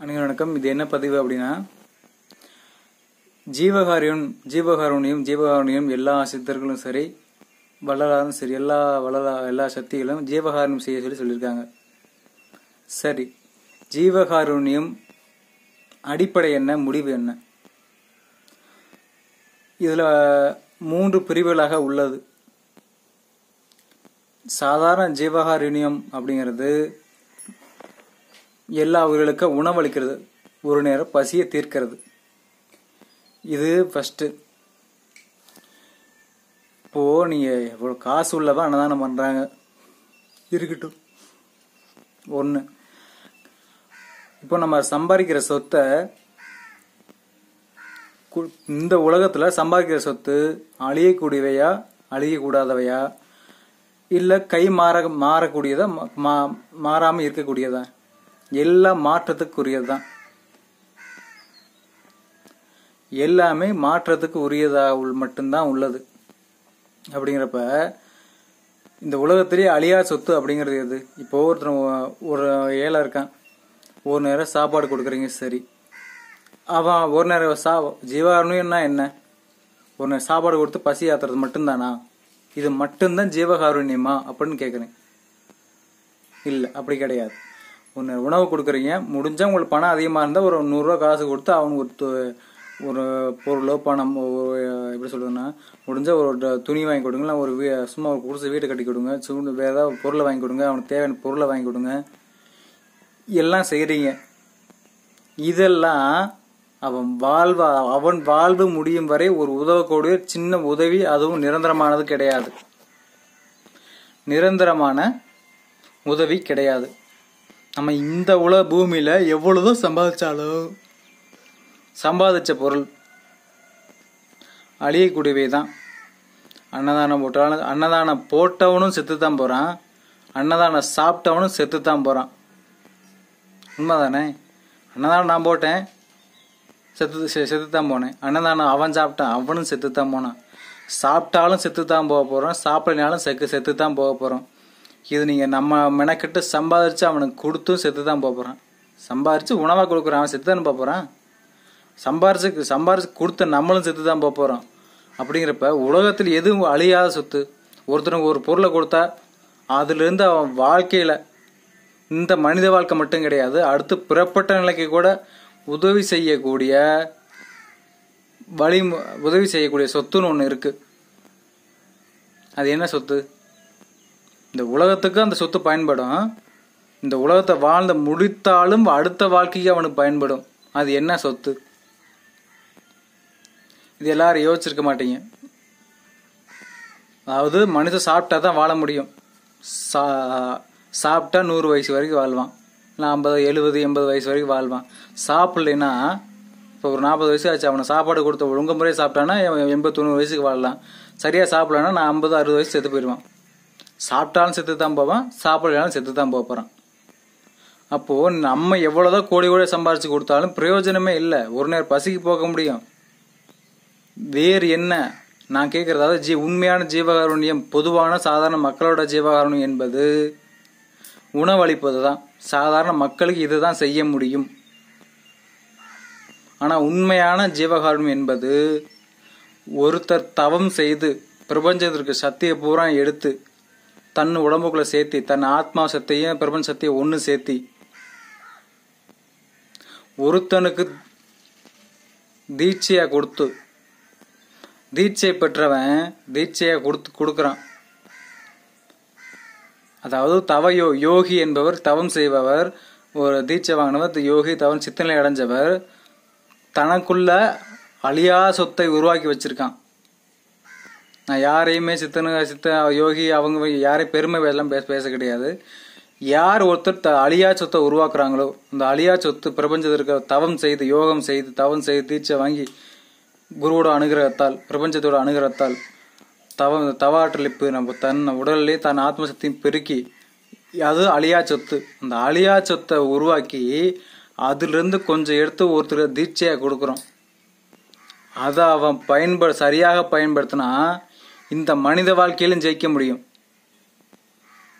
அனைவரும் வணக்கம். இது என்ன பதிவு அப்படின்னா ஜீவகாரியம் ஜீவகாருண்யம் ஜீவகாருண்யம் எல்லா சித்தர்களும் சரி வள்ளலாரும் சரி எல்லா வள்ளலா எல்லா சக்திகளும் ஜீவகாருண்யம் செய்ய சொல்லி சொல்லியிருக்காங்க. சரி ஜீவகாருண்யம் அடிப்படை என்ன முடிவு என்ன? இதில் மூன்று பிரிவுகளாக உள்ளது. சாதாரண ஜீவகாருண்யம் அப்படிங்கிறது எல்லா உயிர்களுக்கும் உணவளிக்கிறது. ஒரு நேரம் பசியை தீர்க்கிறது. இது ஃபஸ்ட்டு இப்போ நீங்கள் இவ்வளோ காசு உள்ளவா அன்னதானம் பண்ணுறாங்க இருக்கட்டும். ஒன்று இப்போ நம்ம சம்பாதிக்கிற சொத்தை கு- இந்த உலகத்தில் சம்பாதிக்கிற சொத்து அழியக்கூடியவையா அழியக்கூடாதவையா? இல்லை கை மாற மாறக்கூடியதா மா- மா- இருக்கக்கூடியதா? எல்லாம் மாற்றத்துக்குரியது தான் எல்லாமே மாற்றத்துக்கு உரியதாக மட்டும்தான் உள்ளது. அப்படிங்கிறப்ப இந்த உலகத்திலேயே அழியா சொத்து அப்படிங்கிறது எது? இப்போ ஒருத்தர் ஒரு ஏழை இருக்கான். ஒரு நேரம் சாப்பாடு கொடுக்குறீங்க சரி. அவன் ஒரு நேரம் சா ஜீவாருண்யம்னா என்ன ஒரு நேரம் சாப்பாடு கொடுத்து பசி ஆத்துறது மட்டும்தானா? இது மட்டும்தான் ஜீவகாருண்யமா? அப்படின்னு கேட்குறேன் இல்லை அப்படி கிடையாது. ஒன்று உணவு கொடுக்குறீங்க முடிஞ்சா உங்களுக்கு பணம் அதிகமாக இருந்தால் ஒரு நூறுரூவா காசு கொடுத்து அவங்க ஒரு ஒரு பொருளோ பணம் ஒரு எப்படி சொல்கிறதுன்னா முடிஞ்சால் ஒரு ட- துணி வாங்கி கொடுங்க இல்லை ஒரு வீ சும்மா ஒரு குடிசை வீடு கட்டி கொடுங்க சும்மா வேறு ஏதாவது பொருளை வாங்கி கொடுங்க அவனுக்கு தேவையான பொருளை வாங்கி கொடுங்க. எல்லாம் செய்கிறீங்க இதெல்லாம் அவன் வாழ்வா அவன் வாழ்வு முடியும் வரை ஒரு உதவக்கூடிய சின்ன உதவி அதுவும் நிரந்தரமானது கிடையாது. நிரந்தரமான உதவி கிடையாது. நம்ம இந்த உலக பூமியில் எவ்வளோதோ சம்பாதிச்சாலும் சம்பாதிச்ச பொருள் அழியக்கூடியவை தான் அன்னதானம் போட்டாலும் அன்னதானம் போட்டவனும் செத்து தான் போகிறான் அன்னதானம் சாப்பிட்டவனும் செத்து தான் உண்மை உண்மைதானே? அன்னதானம் நான் போட்டேன் செத்து செ- செத்து தான் போனேன். அன்னதானம் அவன் சாப்பிட்டான் அவனும் செத்து தான் போனான். சாப்பிட்டாலும் செத்து தான் போக போகிறோம் சாப்பிடனாலும் செக்கு செத்து தான் போக போகிறோம் இது நீங்கள் நம்ம மெனக்கிட்டு சம்பாதிச்சு அவனுக்கு கொடுத்தும் செத்து தான் போகிறான் போறான். சம்பாதிச்சு உணவாக கொடுக்குறான் அவன் செத்து தானே போகிறான் சம்பாரிச்சு சம்பாரிச்சு கொடுத்த நம்மளும் செத்து தான் போகிறோம் அப்படிங்கிறப்ப உலகத்தில் எதுவும் அழியாத சொத்து? ஒருத்தனுக்கு ஒரு பொருளை கொடுத்தா அதுலேருந்து அவன் வாழ்க்கையில் இந்த மனித வாழ்க்கை மட்டும் கிடையாது அடுத்து பிறப்பட்ட நிலைக்கு கூட உதவி செய்யக்கூடிய வழி உதவி செய்யக்கூடிய சொத்துன்னு ஒன்று இருக்குது அது என்ன சொத்து? இந்த உலகத்துக்கு அந்த சொத்து பயன்படும். இந்த உலகத்தை வாழ்ந்து முடித்தாலும் அடுத்த வாழ்க்கைக்கு அவனுக்கு பயன்படும். அது என்ன சொத்து? இது எல்லாரும் யோசிச்சிருக்க மாட்டீங்க. அதாவது மனுஷன் சாப்பிட்டா தான் வாழ முடியும். சா சாப்பிட்டா நூறு வயசு வரைக்கும் வாழ்வான். இல்லை ஐம்பது எழுபது எண்பது வயசு வரைக்கும் வாழ்வான். சாப்பிட்லைன்னா இப்போ ஒரு நாற்பது வயசு ஆச்சு அவனை சாப்பாடு கொடுத்த ஒழுங்கு முறையை சாப்பிட்டானா எண்பது தொண்ணூறு வயசுக்கு வாழலாம். சரியாக சாப்பிடலன்னா நான் ஐம்பது அறுபது வயசு செத்து போயிடுவான். சாப்பிட்டாலும் செத்து தான் போவான் சாப்பிடலாம் செத்து தான் போக போகிறான் அப்போது நம்ம எவ்வளோதான் கோடி கோடி சம்பாரித்து கொடுத்தாலும் பிரயோஜனமே இல்லை. ஒரு நேரம் பசிக்கு போக முடியும். வேறு என்ன? நான் கேட்குறதாவது ஜீ உண்மையான ஜீவகாருண்யம் பொதுவான சாதாரண மக்களோட ஜீவகாருண்யம் என்பது உணவளிப்பது தான் சாதாரண மக்களுக்கு இதுதான் செய்ய முடியும். ஆனால் உண்மையான ஜீவகாருண்யம் என்பது ஒருத்தர் தவம் செய்து பிரபஞ்சத்திற்கு சக்தியை பூரா எடுத்து தன் உடம்புக்குள்ள சேர்த்தி தன் ஆத்மா சக்தியும் பிரபஞ்ச சக்தியை ஒன்று சேர்த்தி ஒருத்தனுக்கு தீட்சையா கொடுத்து தீட்சை பெற்றவன் தீட்சையா கொடுத்து கொடுக்குறான். அதாவது தவ யோ யோகி என்பவர் தவம் செய்பவர் ஒரு தீட்சை வாங்கினவர் யோகி தவம் சித்தநிலை அடைஞ்சவர் தனக்குள்ள அழியா சொத்தை உருவாக்கி வச்சிருக்கான். நான் யாரையுமே சித்தனு சித்த யோகி அவங்க யாரையும் பெருமை எல்லாம் பேச பேச கிடையாது. யார் ஒருத்தர் த- அழியா சொத்தை உருவாக்குறாங்களோ அந்த அழியா சொத்து பிரபஞ்சத்தில் இருக்கிற தவம் செய்து யோகம் செய்து தவம் செய்து தீட்சை வாங்கி குருவோட அனுகிரகத்தால் பிரபஞ்சத்தோட அனுகிரகத்தால் தவம் தவாற்றலிப்பு நம்ம தன் உடல்லே தன் ஆத்மசக்தியும் பெருக்கி அது அழியா சொத்து. அந்த அழியா சொத்தை உருவாக்கி அதிலிருந்து கொஞ்சம் எடுத்து ஒருத்தருக்கு தீட்சையாக கொடுக்குறோம். அதை அவன் பயன்பட சரியாக பயன்படுத்தினா இந்த மனித வாழ்க்கையிலும் ஜெயிக்க முடியும்.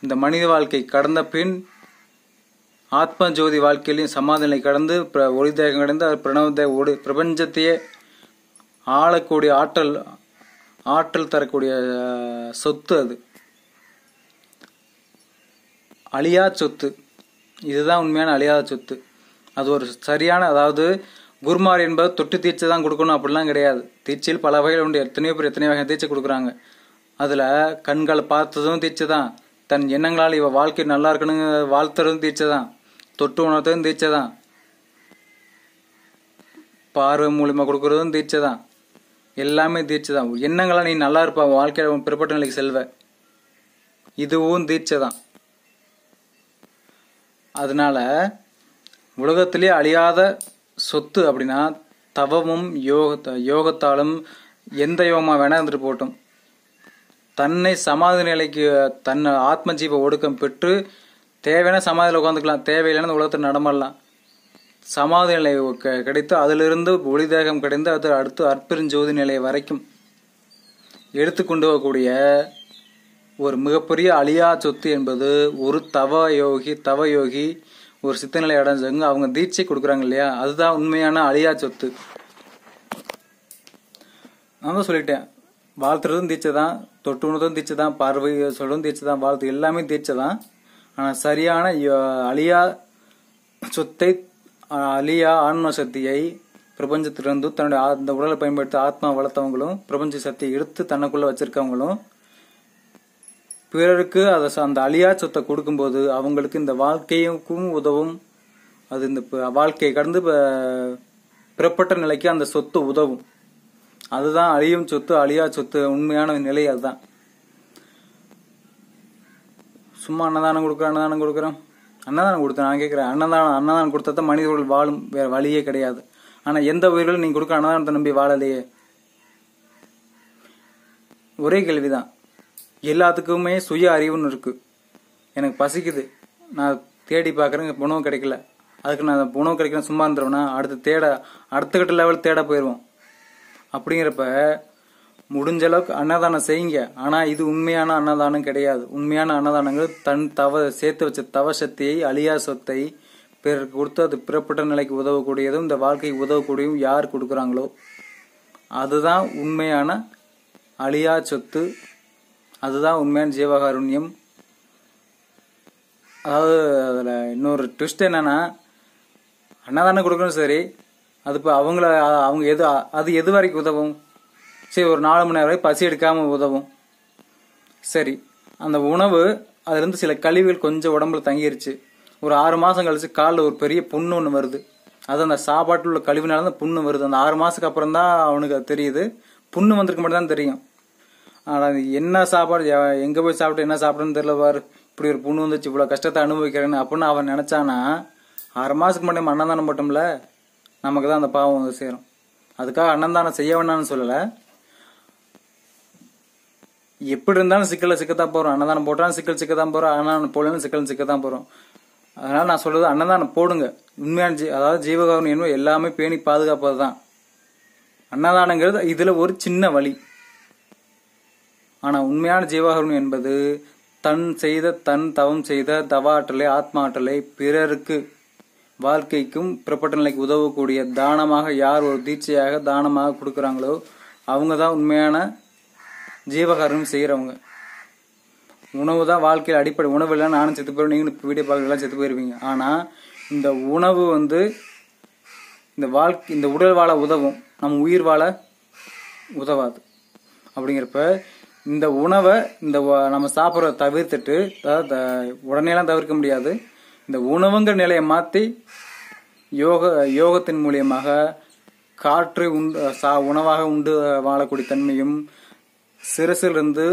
இந்த மனித வாழ்க்கை கடந்த பின் ஆத்ம ஜோதி வாழ்க்கையிலையும் சமாதி கடந்து பிர- ஒளி தேகம் கடந்து அது பிரணவத்தை ஒளி பிரபஞ்சத்தையே ஆளக்கூடிய ஆற்றல் ஆற்றல் தரக்கூடிய சொத்து அது. அழியா சொத்து. இதுதான் உண்மையான அழியாத சொத்து. அது ஒரு சரியான அதாவது குருமார் என்பது தொட்டு தீட்சை தான் கொடுக்கணும் அப்படிலாம் கிடையாது. தீட்சையில் பல வகைகள் உண்டு. எத்தனையோ பேர் எத்தனையோ வகை தீட்சை கொடுக்குறாங்க. அதில் கண்களை பார்த்ததும் தீட்சை தான். தன் எண்ணங்களால் இவ வாழ்க்கை நல்லா இருக்கணுங்க வாழ்த்துறதும் தீட்சை தான். தொட்டு உணர்த்ததும் தீட்சை தான். பார்வை மூலியமா கொடுக்கறதும் தீட்சை தான். எல்லாமே தீட்சை தான். எண்ணங்களா நீ நல்லா இருப்ப வாழ்க்கையில் வாழ்க்கையில உன் பிற்பட்ட நிலைக்கு செல்வ. இதுவும் தீட்சை தான். அதனால உலகத்திலே அழியாத சொத்து அப்படின்னா தவமும் யோக யோகத்தாலும் எந்த யோகமாக வேணா இருந்துட்டு போட்டும் தன்னை சமாதி நிலைக்கு தன்னை ஆத்ம ஜீவ ஒடுக்கம் பெற்று தேவையான சமாதியில் உட்காந்துக்கலாம் தேவையில்லைன்னு உலகத்தில் நடமாடலாம். சமாதி நிலை க- கிடைத்து அதிலிருந்து ஒளி தேகம் கிடைந்து அது அடுத்து அற்பெருஞ்சோதி நிலை வரைக்கும். எடுத்து கொண்டு போகக்கூடிய ஒரு மிகப்பெரிய அழியா சொத்து என்பது ஒரு தவ யோகி தவ யோகி ஒரு சித்தநிலை அடைஞ்சவங்க அவங்க தீட்சை கொடுக்குறாங்க இல்லையா? அதுதான் உண்மையான அழியா சொத்து. நான் தான் சொல்லிட்டேன். வாழ்த்துறதும் தீட்சை தான் தொட்டு உணதும் தீட்சை தான் பார்வை சொல்றதும் தீட்சை தான் வாழ்த்து எல்லாமே தீட்சை தான். ஆனால் சரியான யோ- அழியா சொத்தை அழியா ஆன்ம சக்தியை பிரபஞ்சத்திலிருந்து தன்னுடைய அந்த உடலை பயன்படுத்தி ஆத்மா வளர்த்தவங்களும் பிரபஞ்ச சக்தியை எடுத்து தன்னுக்குள்ளே வச்சிருக்கவங்களும் பிறருக்கு அதை ச- அந்த அழியா சொத்தை கொடுக்கும்போது அவங்களுக்கு இந்த வாழ்க்கைக்கும் உதவும். அது இந்த ப- வாழ்க்கையை கடந்து பிறப்பட்ட நிலைக்கு அந்த சொத்து உதவும். அதுதான் அழியும் சொத்து அழியா சொத்து உண்மையான நிலை அதுதான். சும்மா அன்னதானம் கொடுக்குறேன் அன்னதானம் கொடுக்குறேன் அன்னதானம் கொடுத்தேன் நான் கேட்குறேன். அன்னதானம் அன்னதானம் கொடுத்தா தான் மனிதர்கள் வாழும் வேற வழியே கிடையாது. ஆனால் எந்த உயிர்களும் நீங்கள் கொடுக்குற அன்னதானத்தை நம்பி வாழலையே? ஒரே கேள்விதான். எல்லாத்துக்குமே சுய அறிவுன்னு இருக்கு. எனக்கு பசிக்குது. நான் தேடி பார்க்குறேன் உணவு கிடைக்கல. அதுக்கு நான் உணவு கிடைக்கல சும்மா இருந்துருவேனா? அடுத்து தேட அடுத்த கட்ட லெவல் தேட போயிடுவோம் அப்படிங்கிறப்ப முடிஞ்ச அளவுக்கு அன்னதானம் செய்யுங்க. ஆனால் இது உண்மையான அன்னதானம் கிடையாது. உண்மையான அன்னதானங்கள் தன் தவ சேர்த்து வச்ச தவ சக்தியை அழியா சொத்தை பிறருக்கு கொடுத்து அது பிறப்பட்ட நிலைக்கு உதவக்கூடியதும் இந்த வாழ்க்கைக்கு உதவக்கூடியதும் யார் கொடுக்குறாங்களோ அதுதான் உண்மையான அழியா சொத்து அதுதான் உண்மையான ஜீவகாருண்யம். அதாவது அதில் இன்னொரு ட்விஸ்ட் என்னன்னா அன்னதானம் கொடுக்கணும் சரி அது இப்போ அவங்கள அவங்க எது அது எது வரைக்கும் உதவும்? சரி ஒரு நாலு மணி நேரம் வரை பசி எடுக்காமல் உதவும். சரி அந்த உணவு அதுலேருந்து சில கழிவுகள் கொஞ்சம் உடம்புல தங்கிருச்சு. ஒரு ஆறு மாதம் கழிச்சு காலில் ஒரு பெரிய புண்ணு ஒன்று வருது. அது அந்த சாப்பாட்டில் உள்ள கழிவுனால தான் புண்ணு வருது. அந்த ஆறு மாதத்துக்கு அப்புறம் தான் அவனுக்கு அது தெரியுது. புண்ணு வந்திருக்க மட்டும் தான் தெரியும். ஆனால் என்ன சாப்பாடு எங்கே எங்க போய் சாப்பிட்டு என்ன சாப்பிடுன்னு தெரியல பாரு. இப்படி ஒரு புண்ணு வந்துச்சு இவ்வளோ கஷ்டத்தை அனுபவிக்கிறேன்னு. அப்படின்னு அவன் நினைச்சானா ஆறு மாசத்துக்கு முன்னாடி அன்னதானம் போட்டோம்ல நமக்கு தான் அந்த பாவம் வந்து சேரும். அதுக்காக அன்னதானம் செய்ய வேணாம்னு சொல்லல. எப்படி இருந்தாலும் சிக்கல சிக்கத்தான் போறோம். அன்னதானம் போட்டாலும் சிக்கல் சிக்கத்தான் போறோம். அன்னதானம் போடலாம் சிக்கல் சிக்கத்தான் போறோம். அதனால நான் சொல்றது அன்னதானம் போடுங்க. உண்மையான ஜீ- அதாவது ஜீவகாரணம் என்பது எல்லாமே பேணி பாதுகாப்பது தான் அன்னதானங்கிறது இதுல ஒரு சின்ன வழி. ஆனால் உண்மையான ஜீவகாருண்யம் என்பது தன் செய்த தன் தவம் செய்த தவ ஆற்றலை ஆத்மா ஆற்றலை பிறருக்கு வாழ்க்கைக்கும் பிறப்பட்ட நிலைக்கு உதவக்கூடிய தானமாக யார் ஒரு தீட்சையாக தானமாக கொடுக்குறாங்களோ அவங்க தான் உண்மையான ஜீவகாரணம் செய்கிறவங்க உணவு தான் வாழ்க்கையில் அடிப்படை உணவு இல்லை நானும் செத்து போயிருவேன் நீங்களும் வீடியோ பார்க்கலாம் செத்து போயிருவீங்க. ஆனால் இந்த உணவு வந்து இந்த வாழ்க்கை இந்த உடல் வாழ உதவும். நம்ம உயிர் வாழ உதவாது. அப்படிங்கிறப்ப இந்த உணவை இந்த நம்ம சாப்பிட்றத தவிர்த்துட்டு அதாவது த- உடனேலாம் தவிர்க்க முடியாது. இந்த உணவுங்கிற நிலையை மாற்றி யோக யோகத்தின் மூலியமாக காற்று உண்டு சா உணவாக உண்டு வாழக்கூடிய தன்மையும் சிறசிலிருந்து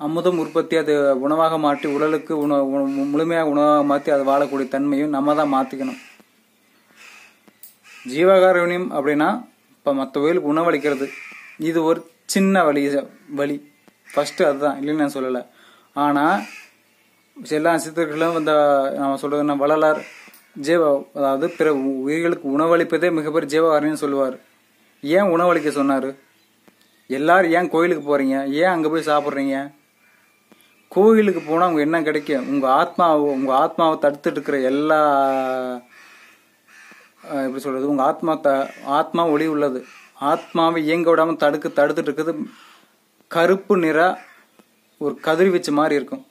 அமுதம் உற்பத்தி அது உணவாக மாற்றி உடலுக்கு உணவு முழுமையாக உணவாக மாற்றி அது வாழக்கூடிய தன்மையும் நம்ம தான் மாற்றிக்கணும் ஜீவகாரணியம் அப்படின்னா இப்போ மற்ற உயிருக்கு உணவளிக்கிறது. இது ஒரு சின்ன வழி வழி ஃபஸ்ட்டு அதுதான் இல்லைன்னு நான் சொல்லலை. ஆனால் எல்லா சித்தர்களும் இந்த நம்ம சொல்றது என்ன வள்ளலார் ஜீவ அதாவது பிற உயிர்களுக்கு உணவளிப்பதே மிகப்பெரிய ஜீவகாரணியம் சொல்லுவார். ஏன் உணவளிக்க சொன்னார்? எல்லாரும் ஏன் கோயிலுக்கு போகிறீங்க ஏன் அங்கே போய் சாப்பிட்றீங்க? கோயிலுக்கு போனால் அவங்க என்ன கிடைக்கும். உங்கள் ஆத்மாவை உங்கள் ஆத்மாவை தடுத்துட்டு இருக்கிற எல்லா எப்படி சொல்கிறது உங்கள் ஆத்மா த ஆத்மா ஒளி உள்ளது. ஆத்மாவை இயங்க விடாமல் தடுக்க தடுத்துட்டு இருக்குது. கருப்பு நிற ஒரு கதிர் மாதிரி இருக்கும்.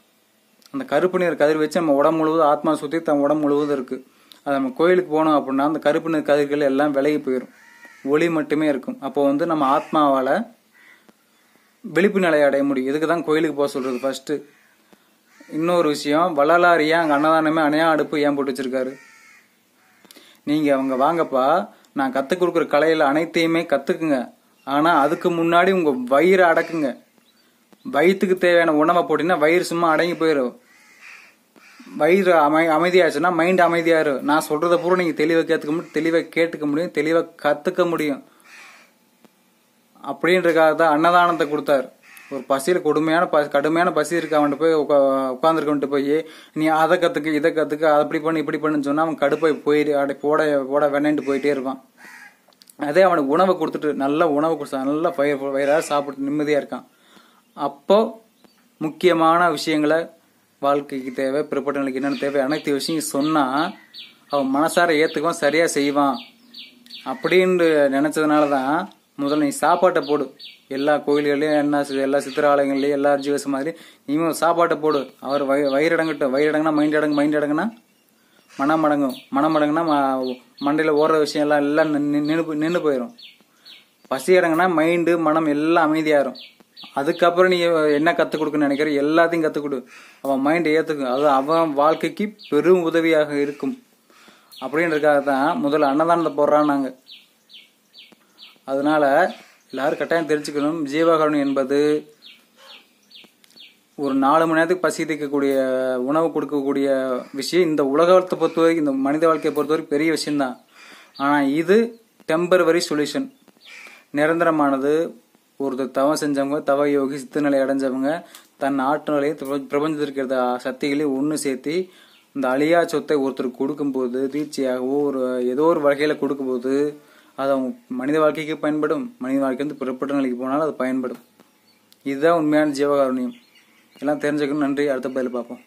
அந்த கருப்பு நிற கதிர் வச்சு நம்ம உடம்பு முழுவதும் ஆத்மா சுற்றி தன் உடம்பு முழுவதும் இருக்குது அது நம்ம கோயிலுக்கு போனோம் அப்படின்னா அந்த கருப்பு நிற கதிர்கள் எல்லாம் விலகி போயிடும் ஒளி மட்டுமே இருக்கும். அப்போ வந்து நம்ம ஆத்மாவால் விழிப்பு நிலையை அடைய முடியும். இதுக்கு தான் கோயிலுக்கு போக சொல்கிறது ஃபஸ்ட்டு இன்னொரு விஷயம் வள்ளலாரியா அங்கே அன்னதானமே அணையா அடுப்பு ஏன் போட்டு வச்சிருக்காரு? நீங்கள் அவங்க வாங்கப்பா நான் கற்றுக் கொடுக்குற கலையில் அனைத்தையுமே கற்றுக்குங்க ஆனால் அதுக்கு முன்னாடி உங்கள் வயிறை அடக்குங்க. வயிற்றுக்கு தேவையான உணவை போட்டிங்கன்னா வயிறு சும்மா அடங்கி போயிடும் வயிறு அமை அமைதியாச்சுன்னா மைண்ட் அமைதியாயிரும். நான் சொல்கிறத பூரா நீங்கள் தெளிவாக கேட்டுக்க முடியும் தெளிவாக கேட்டுக்க முடியும் தெளிவாக கற்றுக்க முடியும். அப்படின்றக்காக தான் அன்னதானத்தை கொடுத்தாரு. ஒரு பசியில கொடுமையான ப கடுமையான பசி இருக்க அவன்கிட்ட போய் உட்காந்துருக்கவன்ட்டு போய் நீ அதை கத்துக்க இதை கத்துக்க அதை அப்படி பண்ணு இப்படி பண்ணுன்னு சொன்னா அவன் கடுப்பாய் போயிரு அப்படி போட போட வேணேன்ட்டு போயிட்டே இருப்பான். அதே அவனுக்கு உணவை கொடுத்துட்டு நல்ல உணவு கொடுத்தா நல்லா பயிர் வயிறாக சாப்பிட்டு நிம்மதியா இருக்கான். அப்போ முக்கியமான விஷயங்களை வாழ்க்கைக்கு தேவை பிற்பட்ட என்னென்ன தேவை அனைத்து விஷயம் சொன்னா அவன் மனசார ஏத்துக்குவான் சரியா செய்வான். அப்படின்னு நினைச்சதுனால தான் முதல்ல நீ சாப்பாட்டை போடு. எல்லா கோயில்கள்லையும் என்ன எல்லா சித்திராலயங்கள்லையும் எல்லா ஜீவச மாதிரி நீயும் சாப்பாட்டை போடு. அவர் வய வயிறடங்கட்டும். வயிறடங்குனா மைண்ட் அடங்கு மைண்ட் அடங்குனா மனம் அடங்கும் மனம் அடங்குனா மண்டையில் ஓடுற விஷயம் எல்லாம் எல்லாம் நின்று நின்று போயிடும் பசி அடங்குனா மைண்டு மனம் எல்லாம் அமைதியாயிரும். அதுக்கப்புறம் நீ என்ன கற்றுக் கொடுக்கணும்னு நினைக்கிற? எல்லாத்தையும் கற்றுக் கொடு. அவன் மைண்டை ஏற்றுக்கும் அது அவன் வாழ்க்கைக்கு பெரும் உதவியாக இருக்கும். அப்படின்றதுக்காக தான் முதல்ல அன்னதானத்தை போடுறான் நாங்கள் அதனால எல்லோரும் கட்டாயம் தெரிஞ்சுக்கணும். ஜீவகாருண்யம் என்பது ஒரு நாலு மணி நேரத்துக்கு பசி தீர்க்கக்கூடிய உணவு கொடுக்கக்கூடிய விஷயம். இந்த உலகத்தை பொறுத்தவரைக்கும் இந்த மனித வாழ்க்கையை பொறுத்தவரைக்கும் பெரிய விஷயம்தான். ஆனால் இது டெம்பரவரி சொல்யூஷன் நிரந்தரமானது. ஒருத்தர் தவம் செஞ்சவங்க தவ யோகி சித்த நிலை அடைஞ்சவங்க தன் ஆற்றலையும் நிலையை பிரபஞ்சத்திற்கு இருந்த சக்திகளையும் ஒன்று சேர்த்து இந்த அழியா சொத்தை ஒருத்தருக்கு கொடுக்கும்போது தீட்சியாகவோ ஒரு ஏதோ ஒரு வகையில் கொடுக்கும்போது அது அவங்க மனித வாழ்க்கைக்கு பயன்படும் மனித வாழ்க்கை வந்து பிறப்பட்ட நிலைக்கு போனாலும் அது பயன்படும். இதுதான் உண்மையான ஜீவகாருண்யம். எல்லாம் தெரிஞ்சுக்கணும். நன்றி. அடுத்த பதில் பார்ப்போம்.